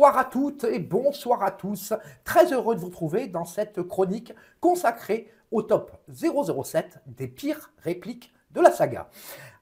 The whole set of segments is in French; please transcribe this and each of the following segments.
Bonsoir à toutes et bonsoir à tous. Très heureux de vous trouver dans cette chronique consacrée au top 007 des pires répliques de la saga.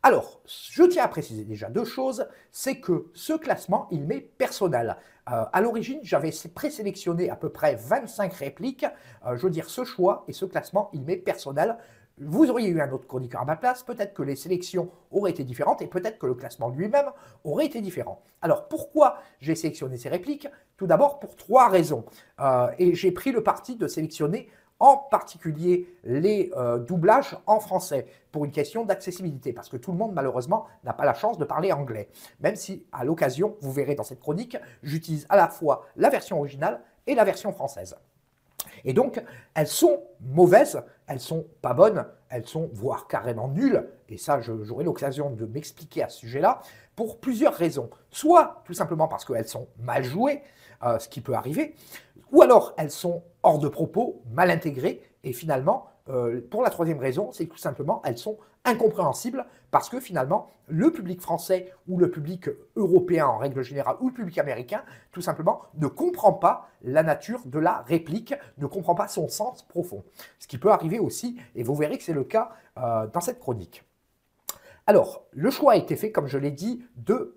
Alors, je tiens à préciser déjà deux choses, c'est que ce classement, il m'est personnel. Euh, à l'origine, j'avais présélectionné à peu près 25 répliques. Euh, je veux dire, ce choix et ce classement, il m'est personnel. Vous auriez eu un autre chroniqueur à ma place, peut-être que les sélections auraient été différentes et peut-être que le classement lui-même aurait été différent. Alors pourquoi j'ai sélectionné ces répliques? Tout d'abord pour trois raisons. Euh, et j'ai pris le parti de sélectionner en particulier les euh, doublages en français, pour une question d'accessibilité, parce que tout le monde, malheureusement, n'a pas la chance de parler anglais. Même si, à l'occasion, vous verrez dans cette chronique, j'utilise à la fois la version originale et la version française. Et donc, elles sont mauvaises, elles sont pas bonnes, elles sont voire carrément nulles, et ça, j'aurai l'occasion de m'expliquer à ce sujet-là, pour plusieurs raisons. Soit tout simplement parce qu'elles sont mal jouées, euh, ce qui peut arriver, ou alors elles sont hors de propos, mal intégrées, et finalement, euh, pour la troisième raison, c'est tout simplement elles sont incompréhensibles parce que finalement, le public français ou le public européen en règle générale ou le public américain, tout simplement, ne comprend pas la nature de la réplique, ne comprend pas son sens profond. Ce qui peut arriver aussi, et vous verrez que c'est le cas euh, dans cette chronique. Alors, le choix a été fait, comme je l'ai dit, de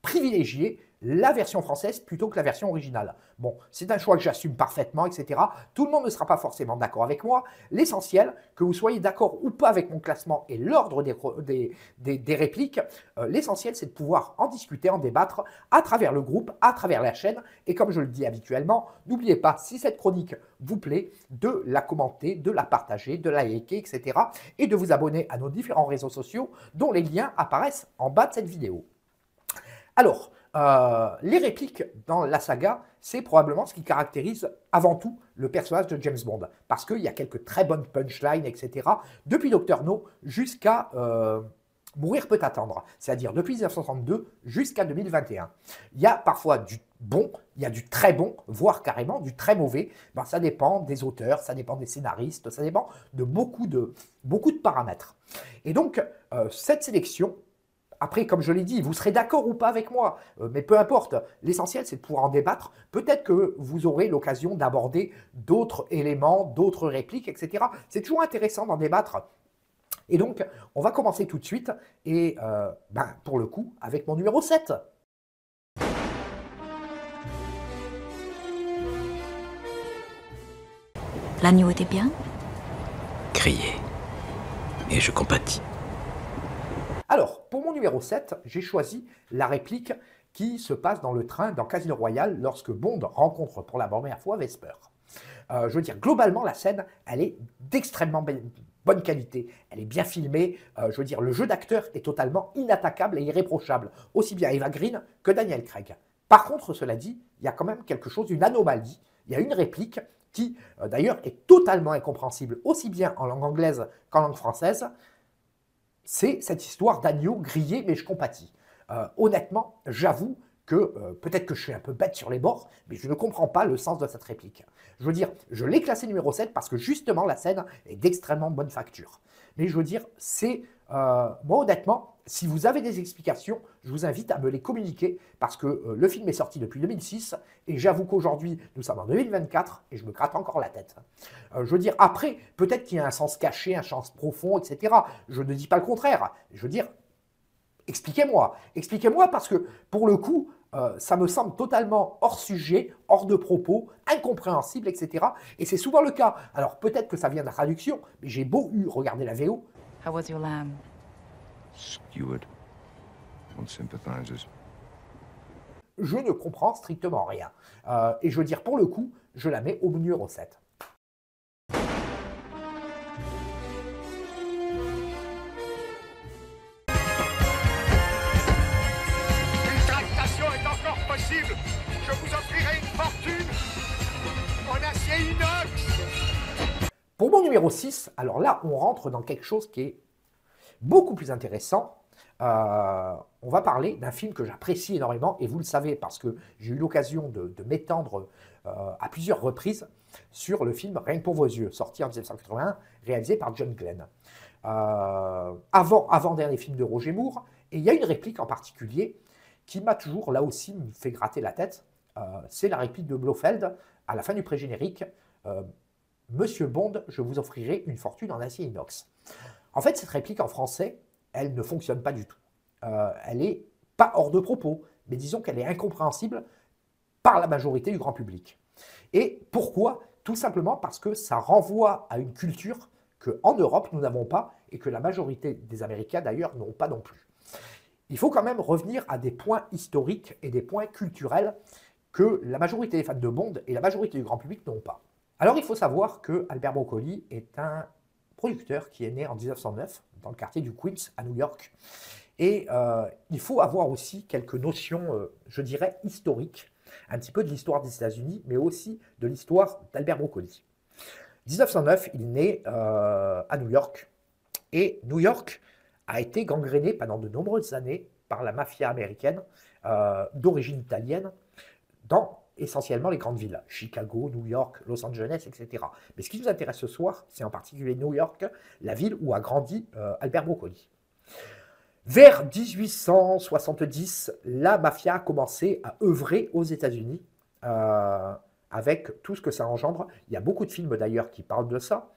privilégier la version française plutôt que la version originale. Bon, c'est un choix que j'assume parfaitement, etc. Tout le monde ne sera pas forcément d'accord avec moi. L'essentiel, que vous soyez d'accord ou pas avec mon classement et l'ordre des, répliques, euh, l'essentiel, c'est de pouvoir en discuter, en débattre à travers le groupe, à travers la chaîne. Et comme je le dis habituellement, n'oubliez pas, si cette chronique vous plaît, de la commenter, de la partager, de la liker, etc. Et de vous abonner à nos différents réseaux sociaux dont les liens apparaissent en bas de cette vidéo. Alors, euh, les répliques dans la saga, c'est probablement ce qui caractérise avant tout le personnage de James Bond. Parce qu'il y a quelques très bonnes punchlines, etc. Depuis Docteur No jusqu'à euh, Mourir peut attendre. C'est-à-dire depuis 1962 jusqu'à 2021. Il y a parfois du bon, il y a du très bon, voire carrément du très mauvais. Ben, ça dépend des auteurs, ça dépend des scénaristes, ça dépend de beaucoup de, paramètres. Et donc, euh, cette sélection, après, comme je l'ai dit, vous serez d'accord ou pas avec moi, euh, mais peu importe. L'essentiel, c'est de pouvoir en débattre. Peut-être que vous aurez l'occasion d'aborder d'autres éléments, d'autres répliques, etc. C'est toujours intéressant d'en débattre. Et donc, on va commencer tout de suite, et euh, ben, pour le coup, avec mon numéro 7. L'agneau était bien? Crier. Et je compatis. Alors, pour mon numéro 7, j'ai choisi la réplique qui se passe dans le train dans Casino Royale lorsque Bond rencontre pour la première fois Vesper. Euh, je veux dire, globalement, la scène, elle est d'extrêmement bonne qualité. Elle est bien filmée. Euh, je veux dire, le jeu d'acteur est totalement inattaquable et irréprochable, aussi bien Eva Green que Daniel Craig. Par contre, cela dit, il y a quand même quelque chose, une anomalie. Il y a une réplique qui, euh, d'ailleurs, est totalement incompréhensible, aussi bien en langue anglaise qu'en langue française c'est cette histoire d'agneau grillé, mais je compatis. Euh, honnêtement, j'avoue que euh, peut-être que je suis un peu bête sur les bords, mais je ne comprends pas le sens de cette réplique. Je veux dire, je l'ai classé numéro 7 parce que justement la scène est d'extrêmement bonne facture. Mais je veux dire, c'est... Euh, moi honnêtement, si vous avez des explications, je vous invite à me les communiquer parce que euh, le film est sorti depuis 2006 et j'avoue qu'aujourd'hui, nous sommes en 2024 et je me gratte encore la tête. Je veux dire, après, peut-être qu'il y a un sens caché, un sens profond, etc. Je ne dis pas le contraire. Je veux dire, expliquez-moi. Expliquez-moi parce que pour le coup, ça me semble totalement hors sujet, hors de propos, incompréhensible, etc. Et c'est souvent le cas. Alors peut-être que ça vient de la traduction, mais j'ai beau eu regarder la VO. How was your lamb? Skewered on sympathizers. Je ne comprends strictement rien. Euh, et je veux dire, pour le coup, je la mets au numéro 7. Pour mon numéro 6, alors là, on rentre dans quelque chose qui est beaucoup plus intéressant. Euh, on va parler d'un film que j'apprécie énormément, et vous le savez parce que j'ai eu l'occasion de, m'étendre euh, à plusieurs reprises sur le film Rien pour vos yeux, sorti en 1981, réalisé par John Glenn. Euh, avant, avant dernier film de Roger Moore, et il y a une réplique en particulier qui m'a toujours, là aussi, fait gratter la tête. Euh, c'est la réplique de Blofeld à la fin du pré-générique. Euh, Monsieur Bond, je vous offrirai une fortune en acier inox. En fait, cette réplique en français, elle ne fonctionne pas du tout. Euh, elle est pas hors de propos, mais disons qu'elle est incompréhensible par la majorité du grand public. Et pourquoi? Tout simplement parce que ça renvoie à une culture qu'en Europe, nous n'avons pas et que la majorité des Américains, d'ailleurs, n'ont pas non plus. Il faut quand même revenir à des points historiques et des points culturels que la majorité des fans de Bond et la majorité du grand public n'ont pas. Alors il faut savoir que Albert Broccoli est un producteur qui est né en 1909 dans le quartier du Queens à New York. Et euh, il faut avoir aussi quelques notions, euh, je dirais, historiques, un petit peu de l'histoire des États-Unis, mais aussi de l'histoire d'Albert Broccoli. 1909, il naît euh, à New York. Et New York a été gangréné pendant de nombreuses années par la mafia américaine d'origine italienne dans essentiellement les grandes villes, Chicago, New York, Los Angeles, etc. Mais ce qui nous intéresse ce soir, c'est en particulier New York, la ville où a grandi euh, Albert Broccoli. Vers 1870, la mafia a commencé à œuvrer aux États-Unis euh, avec tout ce que ça engendre. Il y a beaucoup de films d'ailleurs qui parlent de ça.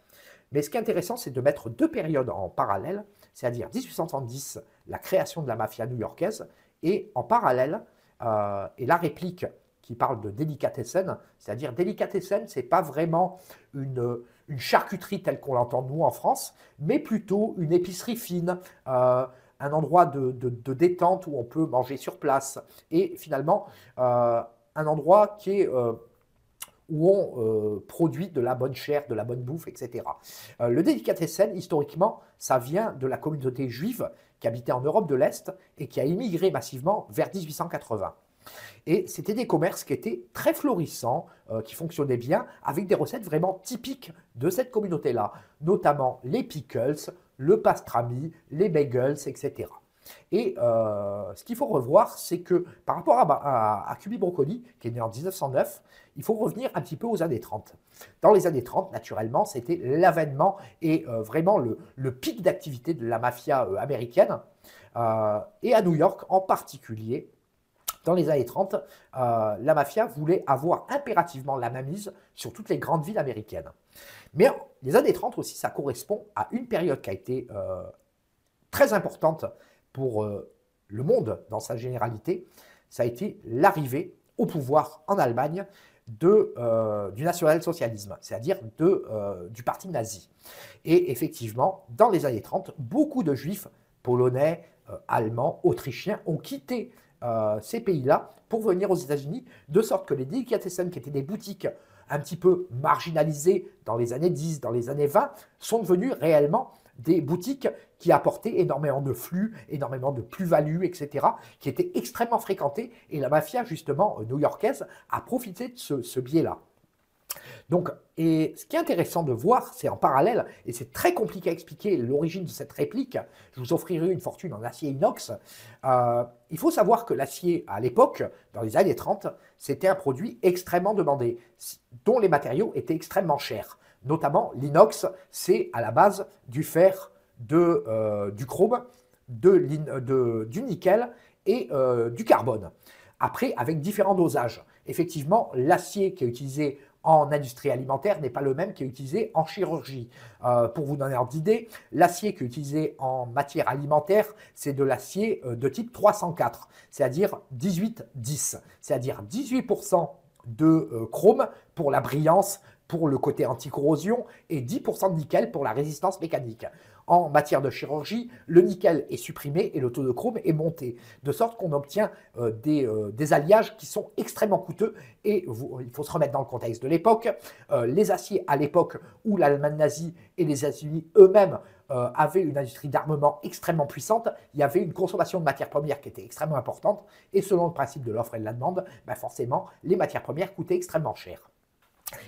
Mais ce qui est intéressant, c'est de mettre deux périodes en parallèle, c'est-à-dire 1870, la création de la mafia new-yorkaise, et en parallèle, euh, et la réplique qui parle de délicatessen, c'est-à-dire délicatessen, c'est pas vraiment une, charcuterie telle qu'on l'entend nous en France, mais plutôt une épicerie fine, euh, un endroit de, détente où on peut manger sur place, et finalement euh, un endroit euh, où on produit de la bonne chair, de la bonne bouffe, etc. le délicatessen, historiquement, ça vient de la communauté juive qui habitait en Europe de l'Est et qui a immigré massivement vers 1880. Et c'était des commerces qui étaient très florissants, euh, qui fonctionnaient bien, avec des recettes vraiment typiques de cette communauté-là, notamment les pickles, le pastrami, les bagels, etc. Et euh, ce qu'il faut revoir, c'est que par rapport à, à, Cubi Broccoli, qui est né en 1909, il faut revenir un petit peu aux années 30. Dans les années 30, naturellement, c'était l'avènement et euh, vraiment le, le pic d'activité de la mafia américaine. et à New York en particulier, dans les années 30, euh, la mafia voulait avoir impérativement la mainmise sur toutes les grandes villes américaines. Mais les années 30 aussi, ça correspond à une période qui a été euh, très importante pour euh, le monde dans sa généralité. Ça a été l'arrivée au pouvoir en Allemagne de, du national-socialisme, c'est-à-dire du parti nazi. Et effectivement, dans les années 30, beaucoup de juifs polonais, allemands, autrichiens ont quitté euh, ces pays-là pour venir aux États-Unis, de sorte que les delicatessen, qui étaient des boutiques un petit peu marginalisées dans les années 10, dans les années 20, sont devenues réellement des boutiques qui apportaient énormément de flux, énormément de plus-value, etc., qui étaient extrêmement fréquentées. Et la mafia, justement, new-yorkaise, a profité de ce biais-là. Donc, et ce qui est intéressant de voir, c'est en parallèle, et c'est très compliqué à expliquer l'origine de cette réplique, je vous offrirai une fortune en acier inox, euh, il faut savoir que l'acier, à l'époque, dans les années 30, c'était un produit extrêmement demandé, dont les matériaux étaient extrêmement chers. Notamment, l'inox, c'est à la base du fer, de, euh, du chrome, de, du nickel et euh, du carbone. Après, avec différents dosages. Effectivement, l'acier qui est utilisé en industrie alimentaire n'est pas le même qui est utilisé en chirurgie. Euh, pour vous donner un ordre d'idée, l'acier qui est utilisé en matière alimentaire, c'est de l'acier euh, de type 304, c'est-à-dire 18-10, c'est-à-dire 18% de euh, chrome pour la brillance, pour le côté anticorrosion et 10% de nickel pour la résistance mécanique en matière de chirurgie, le nickel est supprimé et le taux de chrome est monté, de sorte qu'on obtient euh, euh, des, alliages qui sont extrêmement coûteux. Et il faut se remettre dans le contexte de l'époque. Euh, les aciers à l'époque où l'Allemagne nazie et les États-Unis eux-mêmes avaient une industrie d'armement extrêmement puissante, il y avait une consommation de matières premières qui était extrêmement importante. Et selon le principe de l'offre et de la demande, ben forcément, les matières premières coûtaient extrêmement cher.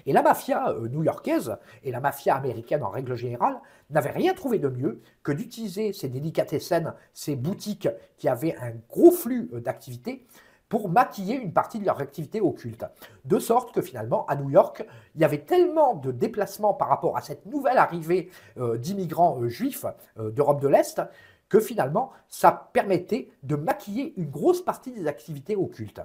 Et la mafia euh, new-yorkaise et la mafia américaine en règle générale n'avaient rien trouvé de mieux que d'utiliser ces délicatessen, ces boutiques qui avaient un gros flux euh, d'activités pour maquiller une partie de leur activité occulte. De sorte que finalement, à New York, il y avait tellement de déplacements par rapport à cette nouvelle arrivée euh, d'immigrants juifs d'Europe de l'Est que finalement, ça permettait de maquiller une grosse partie des activités occultes.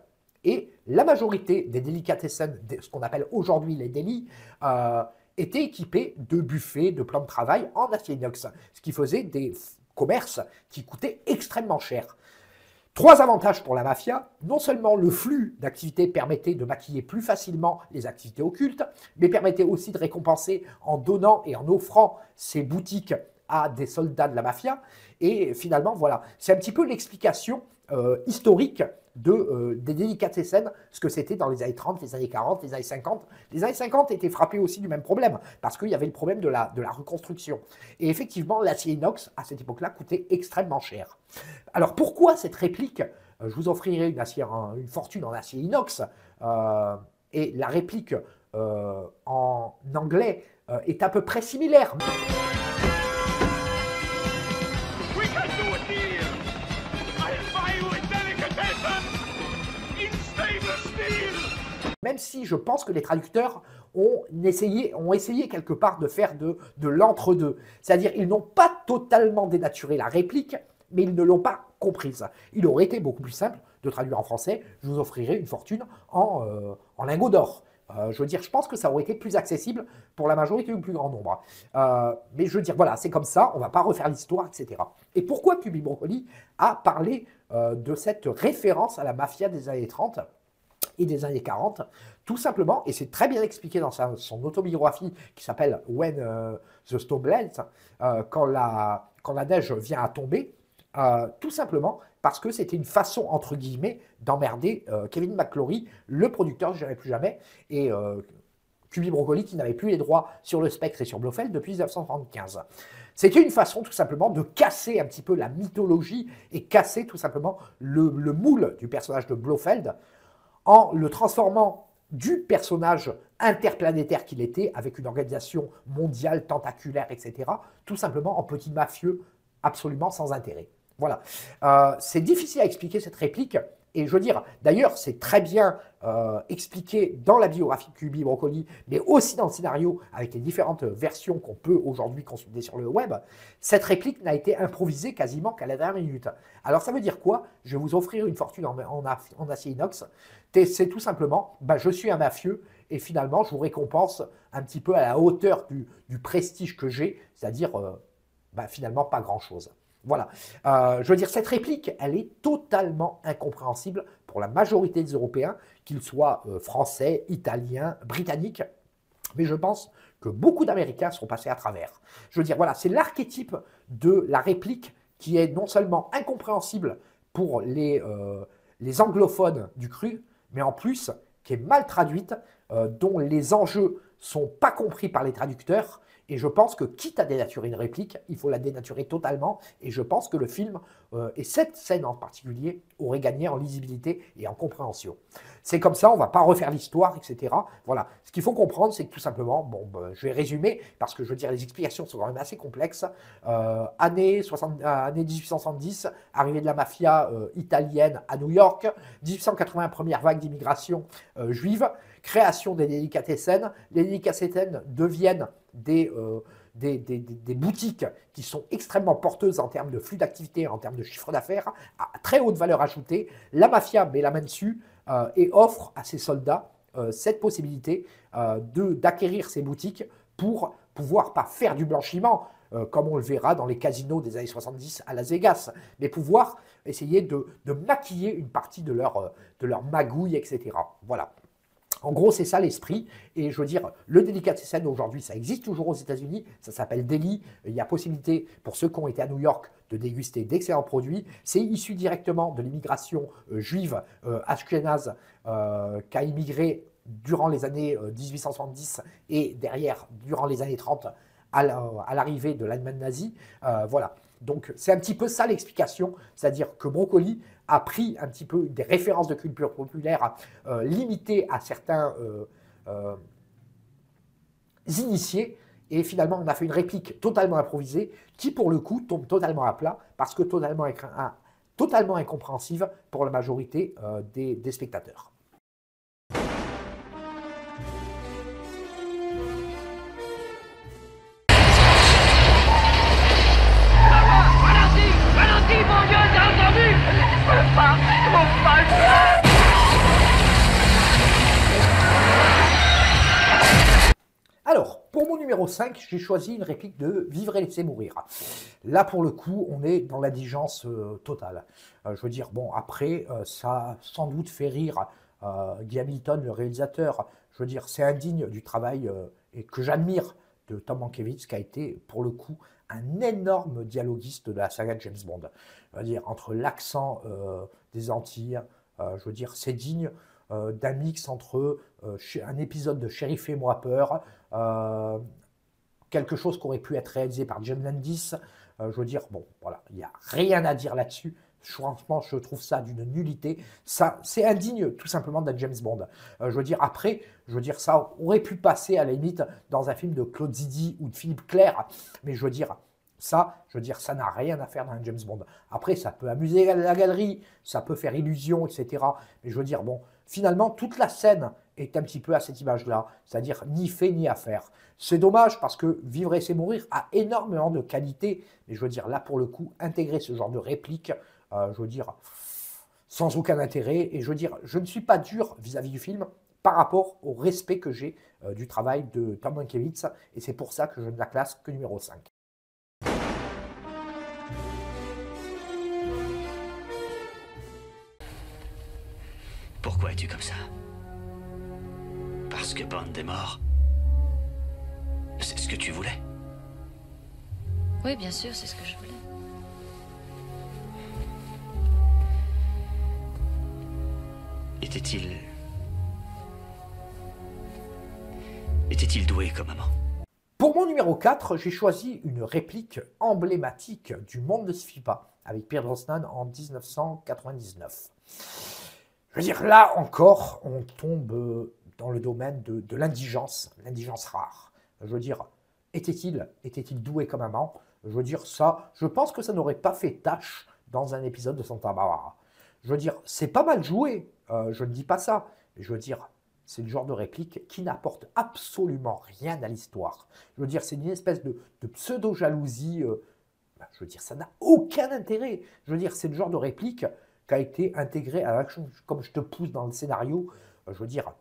Et la majorité des délicatessen, ce qu'on appelle aujourd'hui les délits, euh, étaient équipés de buffets, de plans de travail en acier inox, ce qui faisait des commerces qui coûtaient extrêmement cher. Trois avantages pour la mafia. Non seulement le flux d'activités permettait de maquiller plus facilement les activités occultes, mais permettait aussi de récompenser en donnant et en offrant ces boutiques à des soldats de la mafia. Et finalement, voilà, c'est un petit peu l'explication euh, historique de, euh, des délicatessen, ce que c'était dans les années 30, les années 40, les années 50. Les années 50 étaient frappées aussi du même problème, parce qu'il y avait le problème de la, de la reconstruction. Et effectivement, l'acier inox, à cette époque-là, coûtait extrêmement cher. Alors pourquoi cette réplique? Euh, Je vous offrirai une, fortune en acier inox, euh, et la réplique euh, en anglais est à peu près similaire. Même si je pense que les traducteurs ont essayé, quelque part de faire de, de l'entre-deux. C'est-à-dire ils n'ont pas totalement dénaturé la réplique, mais ils ne l'ont pas comprise. Il aurait été beaucoup plus simple de traduire en français, je vous offrirai une fortune en, euh, lingots d'or. Euh, je veux dire, je pense que ça aurait été plus accessible pour la majorité du plus grand nombre. Euh, mais je veux dire, voilà, c'est comme ça, on ne va pas refaire l'histoire, etc. Et pourquoi Cubi Broccoli a parlé de cette référence à la mafia des années 30 et des années 40 Tout simplement, et c'est très bien expliqué dans sa- son autobiographie qui s'appelle When euh, the Storm Melts, euh, quand, la, neige vient à tomber, euh, tout simplement parce que c'était une façon, entre guillemets, d'emmerder Kevin McClory, le producteur de J'irai plus jamais, et Cubi Broccoli qui n'avait plus les droits sur le Spectre et sur Blofeld depuis 1975. C'était une façon tout simplement de casser un petit peu la mythologie et casser tout simplement le, le moule du personnage de Blofeld en le transformant du personnage interplanétaire qu'il était, avec une organisation mondiale, tentaculaire, etc., tout simplement en petit mafieux absolument sans intérêt. Voilà. Euh, c'est difficile à expliquer cette réplique. Et je veux dire, d'ailleurs, c'est très bien euh, expliqué dans la biographie de Cubi Broccoli, mais aussi dans le scénario, avec les différentes versions qu'on peut aujourd'hui consulter sur le web. Cette réplique n'a été improvisée quasiment qu'à la dernière minute. Alors, ça veut dire quoi? Je vais vous offrir une fortune en, en, acier inox. C'est tout simplement, bah, je suis un mafieux, et finalement, je vous récompense un petit peu à la hauteur du, du prestige que j'ai, c'est-à-dire bah, finalement pas grand-chose. Voilà. Euh, je veux dire, cette réplique, elle est totalement incompréhensible pour la majorité des Européens, qu'ils soient euh, français, italiens, britanniques. Mais je pense que beaucoup d'Américains sont passés à travers. Je veux dire, voilà, c'est l'archétype de la réplique qui est non seulement incompréhensible pour les, euh, les anglophones du cru, mais en plus qui est mal traduite, dont les enjeux sont pas compris par les traducteurs. Et je pense que, quitte à dénaturer une réplique, il faut la dénaturer totalement. Et je pense que le film, euh, et cette scène en particulier, aurait gagné en lisibilité et en compréhension. C'est comme ça, on va pas refaire l'histoire, etc. Voilà. Ce qu'il faut comprendre, c'est que tout simplement, bon, ben, je vais résumer, parce que je veux dire, les explications sont quand même assez complexes. Euh, année, 60, euh, 1870, arrivée de la mafia euh, italienne à New York. 1880, première vague d'immigration juive. Création des délicatessen. Les délicatessen deviennent des, euh, des, boutiques qui sont extrêmement porteuses en termes de flux d'activité, en termes de chiffre d'affaires, à très haute valeur ajoutée. La mafia met la main dessus euh, et offre à ses soldats euh, cette possibilité d'acquérir ces boutiques pour pouvoir pas faire du blanchiment, comme on le verra dans les casinos des années 70 à Las Vegas, mais pouvoir essayer de, maquiller une partie de leur magouille, etc. Voilà. En gros, c'est ça l'esprit. Et je veux dire, le délicatessen aujourd'hui, ça existe toujours aux États-Unis. Ça s'appelle Deli. Il y a possibilité pour ceux qui ont été à New York de déguster d'excellents produits. C'est issu directement de l'immigration euh, juive euh, euh, qui a immigré durant les années euh, 1870 et derrière, durant les années 30, à la- à l'arrivée de l'Allemagne nazie. Euh, voilà. Donc c'est un petit peu ça l'explication, c'est-à-dire que Broccoli a pris un petit peu des références de culture populaire euh, limitées à certains euh, euh, initiés, et finalement on a fait une réplique totalement improvisée qui pour le coup tombe totalement à plat parce que totalement, totalement incompréhensive pour la majorité euh, des spectateurs. Alors, pour mon numéro 5, j'ai choisi une réplique de Vivre et laisser mourir. Là, pour le coup, on est dans la digence euh, totale. Euh, je veux dire, bon, après, euh, ça sans doute fait rire euh, Guy Hamilton, le réalisateur. Je veux dire, c'est indigne du travail et que j'admire de Tom Mankiewicz, qui a été, pour le coup, un énorme dialoguiste de la saga James Bond. Je veux dire, entre l'accent des Antilles, je veux dire, c'est digne d'un mix entre un épisode de Sheriff et moi peur, euh, quelque chose qui aurait pu être réalisé par John Landis. Euh, je veux dire, bon, voilà, il n'y a rien à dire là-dessus. Franchement, je trouve ça d'une nullité. Ça, c'est indigne tout simplement d'un James Bond. Euh, je veux dire, après, je veux dire, ça aurait pu passer à la limite dans un film de Claude Zidi ou de Philippe Clair, mais je veux dire, ça, je veux dire, ça n'a rien à faire dans un James Bond. Après, ça peut amuser la galerie, ça peut faire illusion, etc. Mais je veux dire, bon, finalement, toute la scène est un petit peu à cette image-là, c'est-à-dire ni fait ni à faire. C'est dommage parce que Vivre et c'est mourir a énormément de qualité, mais je veux dire, là pour le coup, intégrer ce genre de réplique, euh, je veux dire, sans aucun intérêt, et je veux dire, je ne suis pas dur vis-à-vis du film par rapport au respect que j'ai euh, du travail de Tom Mankiewicz, et c'est pour ça que je ne la classe que numéro 5. Pourquoi es-tu comme ça? Parce que Bond est mort. C'est ce que tu voulais? Oui, bien sûr, c'est ce que je voulais. Était-il... Était-il doué comme amant? Pour mon numéro 4, j'ai choisi une réplique emblématique du monde ne suffit avec Pierre Brosnan en 1999. Je veux dire, là encore, on tombe dans le domaine de, l'indigence, l'indigence rare. Je veux dire, était-il était-il doué comme amant? Je veux dire, ça, je pense que ça n'aurait pas fait tâche dans un épisode de Santa Barbara. Je veux dire, c'est pas mal joué, euh, je ne dis pas ça, je veux dire, c'est le genre de réplique qui n'apporte absolument rien à l'histoire. Je veux dire, c'est une espèce de, pseudo-jalousie. Euh, bah, je veux dire, ça n'a aucun intérêt. Je veux dire, c'est le genre de réplique qui a été intégré à l'action, comme je te pousse dans le scénario. Euh, je veux dire,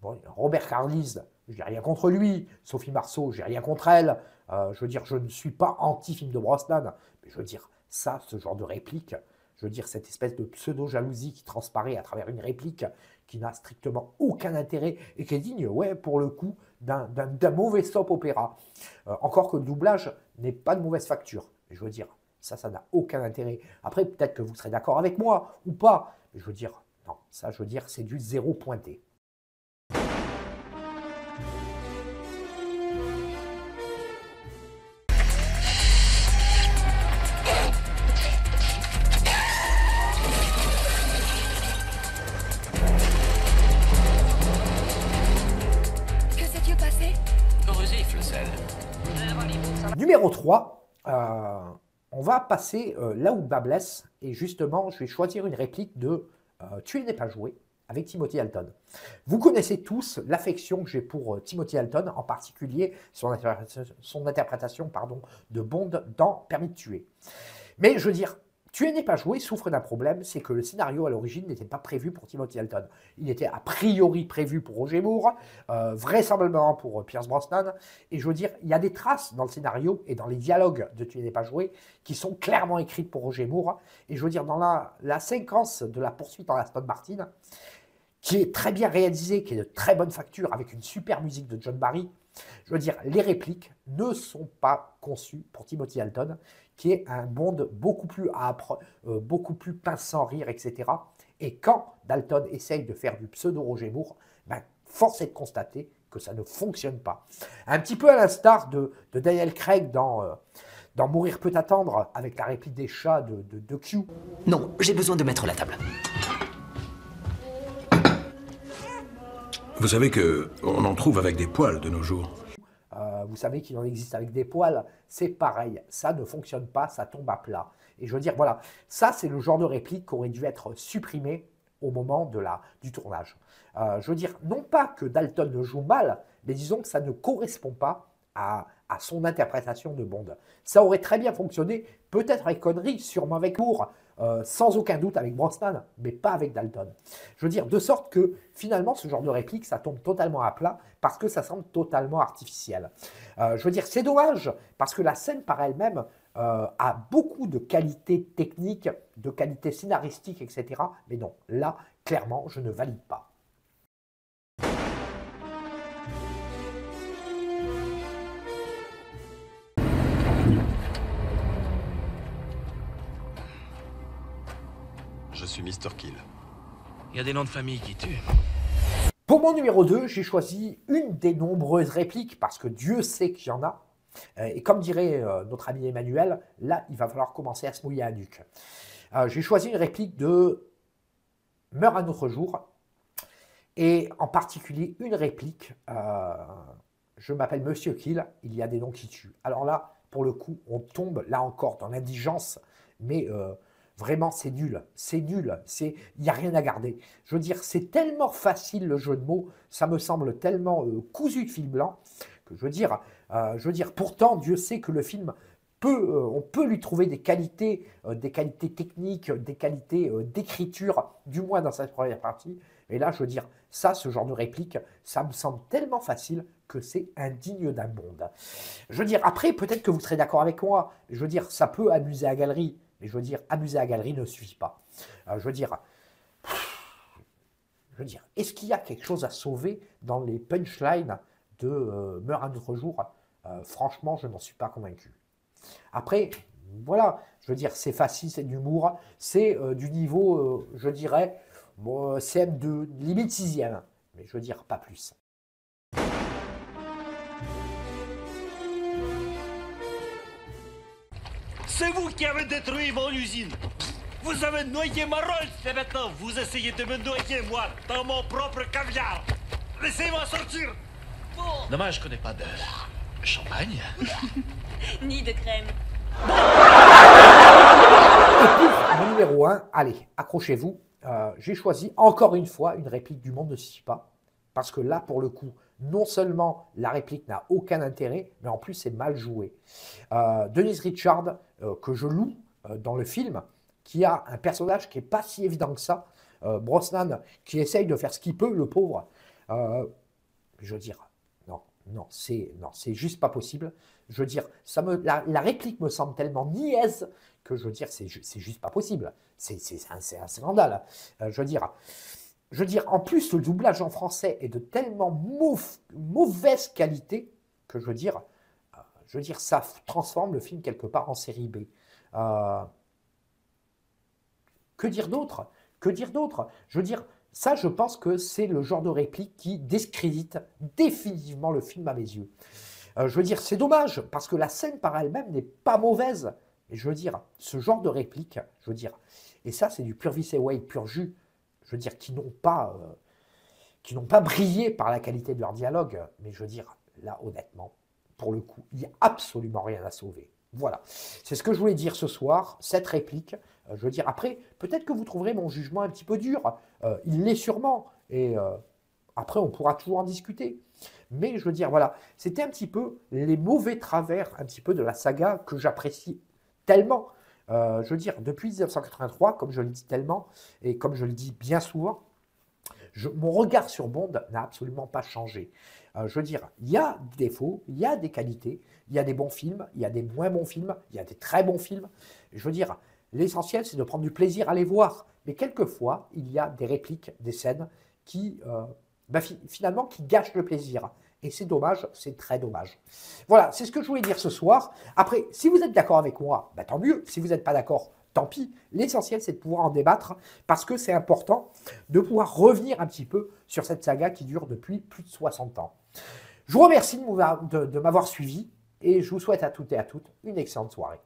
Robert Carlise, je n'ai rien contre lui. Sophie Marceau, j'ai rien contre elle. Je veux dire, je ne suis pas anti-film de Brosnan. Mais je veux dire, ça, ce genre de réplique, je veux dire, cette espèce de pseudo-jalousie qui transparaît à travers une réplique qui n'a strictement aucun intérêt et qui est digne, ouais, pour le coup, d'un mauvais stop opéra. Euh, encore que le doublage n'est pas de mauvaise facture. Mais je veux dire, ça, ça n'a aucun intérêt. Après, peut-être que vous serez d'accord avec moi ou pas. Mais je veux dire, non, ça, je veux dire, c'est du zéro pointé. Numéro 3, euh, on va passer euh, là où bas blesse, et justement, je vais choisir une réplique de euh, Tu n'es pas joué avec Timothy Alton. Vous connaissez tous l'affection que j'ai pour Timothy Alton, en particulier son, interprétation de Bond dans Permis de tuer. Mais je veux dire, tu n'es pas joué souffre d'un problème, c'est que le scénario à l'origine n'était pas prévu pour Timothy Alton. Il était a priori prévu pour Roger Moore, euh, vraisemblablement pour euh, Pierce Brosnan. Et je veux dire, il y a des traces dans le scénario et dans les dialogues de Tu n'es pas joué qui sont clairement écrites pour Roger Moore. Et je veux dire, dans la, la séquence de la poursuite en Aston Martin, qui est très bien réalisée, qui est de très bonne facture, avec une super musique de John Barry, je veux dire, les répliques ne sont pas conçues pour Timothy Alton, qui est un monde beaucoup plus âpre, euh, beaucoup plus pince sans rire, etc. Et quand Dalton essaye de faire du pseudo-Roger Moore, ben, force est de constater que ça ne fonctionne pas. Un petit peu à l'instar de, Daniel Craig dans, euh, dans Mourir peut attendre, avec la réplique des chats de, de, de Q. Non, j'ai besoin de mettre la table. Vous savez que on en trouve avec des poils de nos jours. Euh, vous savez qu'il en existe avec des poils. C'est pareil, ça ne fonctionne pas, ça tombe à plat. Et je veux dire, voilà, ça c'est le genre de réplique qui aurait dû être supprimé au moment de la, du tournage. Euh, je veux dire, non pas que Dalton joue mal, mais disons que ça ne correspond pas à, son interprétation de Bond. Ça aurait très bien fonctionné, peut-être avec Connery, sûrement avec Moore. euh, sans aucun doute avec Brosnan, mais pas avec Dalton. Je veux dire, de sorte que finalement, ce genre de réplique, ça tombe totalement à plat parce que ça semble totalement artificiel. Euh, je veux dire, c'est dommage parce que la scène par elle-même euh, a beaucoup de qualités techniques, de qualités scénaristiques, etc. Mais non, là, clairement, je ne valide pas. Suis Mr. Kill. Il y a des noms de famille qui tuent. Pour mon numéro 2, j'ai choisi une des nombreuses répliques, parce que Dieu sait qu'il y en a. Euh, Et comme dirait euh, notre ami Emmanuel, là, il va falloir commencer à se mouiller à nuque. Euh, j'ai choisi une réplique de Meurt un autre jour, et en particulier une réplique, euh, je m'appelle Monsieur Kill, il y a des noms qui tuent. Alors là, pour le coup, on tombe là encore dans l'indigence, mais euh, vraiment c'est nul, c'est nul, il n'y a rien à garder. Je veux dire, c'est tellement facile le jeu de mots, ça me semble tellement euh, cousu de fil blanc que je veux dire, euh, je veux pourtant Dieu sait que le film peut, euh, on peut lui trouver des qualités, des qualités techniques, des qualités d'écriture, du moins dans cette première partie. Et là, je veux dire, ça, ce genre de réplique, ça me semble tellement facile que c'est indigne d'un monde. Je veux dire, après, peut-être que vous serez d'accord avec moi. Je veux dire, ça peut amuser à galerie, mais je veux dire, amuser à galerie ne suffit pas. Euh, je veux dire, je est-ce qu'il y a quelque chose à sauver dans les punchlines de euh, Meurt un autre jour? Euh, Franchement, je n'en suis pas convaincu. Après, voilà, je veux dire, c'est facile, c'est de l'humour, c'est euh, du niveau, je dirais, bon, euh, CM2, limite sixième, mais je veux dire, pas plus. C'est vous qui avez détruit mon usine. Vous avez noyé ma Rolls et maintenant vous essayez de me noyer moi dans mon propre caviar. Laissez-moi sortir. Dommage, je connais pas de champagne. Ni de crème. Numéro 1, allez, accrochez-vous. Euh, J'ai choisi encore une fois une réplique du monde ne suffit pas. Parce que là, pour le coup, non seulement la réplique n'a aucun intérêt, mais en plus c'est mal joué. Euh, Denise Richard, euh, que je loue euh, dans le film, qui a un personnage qui n'est pas si évident que ça. Brosnan, qui essaye de faire ce qu'il peut, le pauvre. Je veux dire, non, non, c'est non, c'est juste pas possible. Je veux dire, ça me, la, réplique me semble tellement niaise que je veux dire, c'est c'est juste pas possible. C'est c'est un, c'est un scandale. Je veux dire, je veux dire, en plus, le doublage en français est de tellement mauvaise qualité que je veux dire, euh, je dire, ça transforme le film quelque part en série B. Euh, que dire d'autre? Que dire d'autre? Je veux dire, ça, je pense que c'est le genre de réplique qui discrédite définitivement le film à mes yeux. Euh, je veux dire, c'est dommage, parce que la scène par elle-même n'est pas mauvaise. Mais je veux dire, ce genre de réplique, je veux dire, et ça, c'est du pur vice et pur jus, je veux dire, qui n'ont pas, euh, qui n'ont pas brillé par la qualité de leur dialogue. Mais je veux dire, là, honnêtement, pour le coup, il n'y a absolument rien à sauver. Voilà. C'est ce que je voulais dire ce soir, cette réplique. Euh, je veux dire, après, peut-être que vous trouverez mon jugement un petit peu dur. Euh, il l'est sûrement. Et après, on pourra toujours en discuter. Mais je veux dire, voilà, c'était un petit peu les mauvais travers, un petit peu de la saga que j'apprécie tellement. Euh, je veux dire, depuis 1983, comme je le dis tellement, et comme je le dis bien souvent, mon regard sur Bond n'a absolument pas changé. Euh, je veux dire, il y a des défauts, il y a des qualités, il y a des bons films, il y a des moins bons films, il y a des très bons films. Je veux dire, l'essentiel, c'est de prendre du plaisir à les voir. Mais quelquefois, il y a des répliques, des scènes qui, euh, fi- finalement, qui gâchent le plaisir. Et c'est dommage, c'est très dommage. Voilà, c'est ce que je voulais dire ce soir. Après, si vous êtes d'accord avec moi, bah, tant mieux. Si vous n'êtes pas d'accord, tant pis. L'essentiel, c'est de pouvoir en débattre parce que c'est important de pouvoir revenir un petit peu sur cette saga qui dure depuis plus de 60 ans. Je vous remercie de m'avoir- suivi et je vous souhaite à toutes et à toutes une excellente soirée.